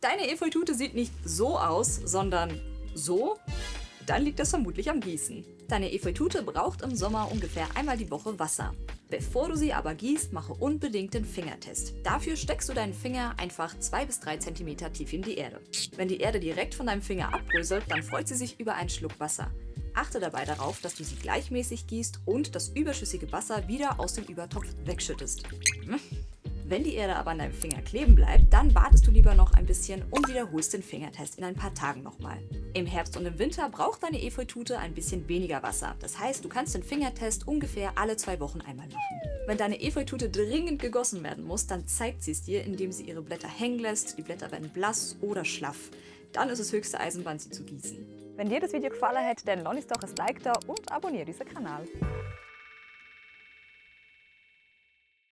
Deine Efeutute sieht nicht so aus, sondern so? Dann liegt das vermutlich am Gießen. Deine Efeutute braucht im Sommer ungefähr einmal die Woche Wasser. Bevor du sie aber gießt, mache unbedingt den Fingertest. Dafür steckst du deinen Finger einfach 2 bis 3 cm tief in die Erde. Wenn die Erde direkt von deinem Finger abbröselt, dann freut sie sich über einen Schluck Wasser. Achte dabei darauf, dass du sie gleichmäßig gießt und das überschüssige Wasser wieder aus dem Übertopf wegschüttest. Hm? Wenn die Erde aber an deinem Finger kleben bleibt, dann wartest du lieber noch ein bisschen und wiederholst den Fingertest in ein paar Tagen nochmal. Im Herbst und im Winter braucht deine Efeutute ein bisschen weniger Wasser. Das heißt, du kannst den Fingertest ungefähr alle zwei Wochen einmal machen. Wenn deine Efeutute dringend gegossen werden muss, dann zeigt sie es dir, indem sie ihre Blätter hängen lässt, die Blätter werden blass oder schlaff. Dann ist es höchste Eisenbahn, sie zu gießen. Wenn dir das Video gefallen hat, dann lass doch ein Like da und abonniere diesen Kanal.